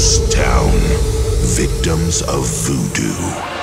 Ghost Town. Victims of Voodoo.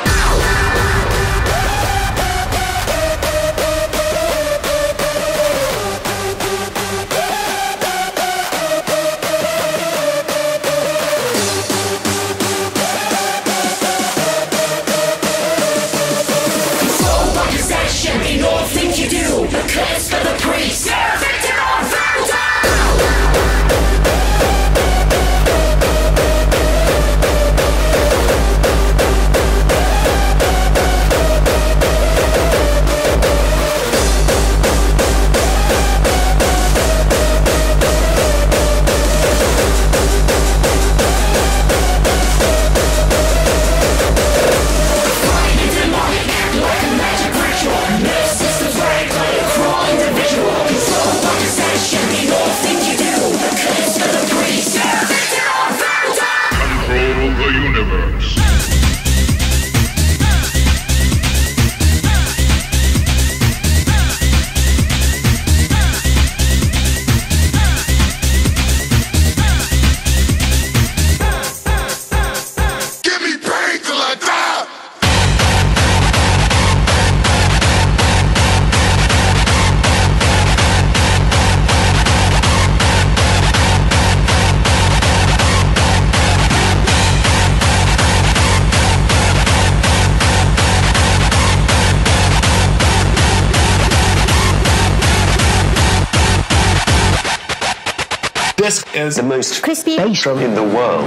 This is the most crispy bass drum in the world.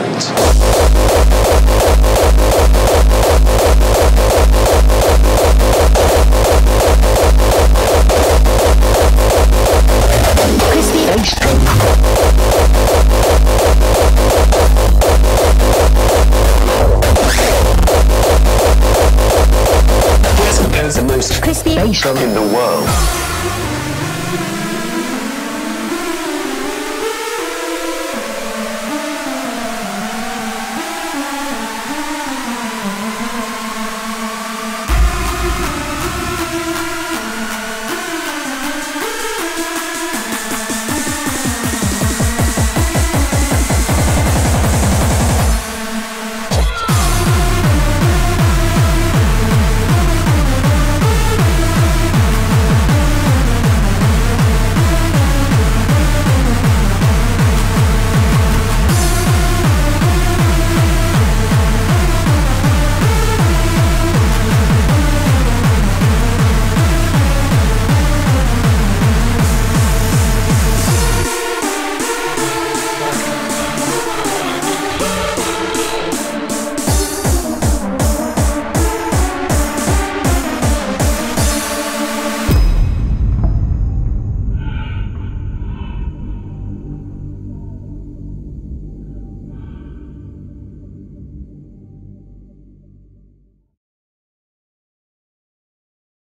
crispy Bass drum. this is The most crispy bass in the world.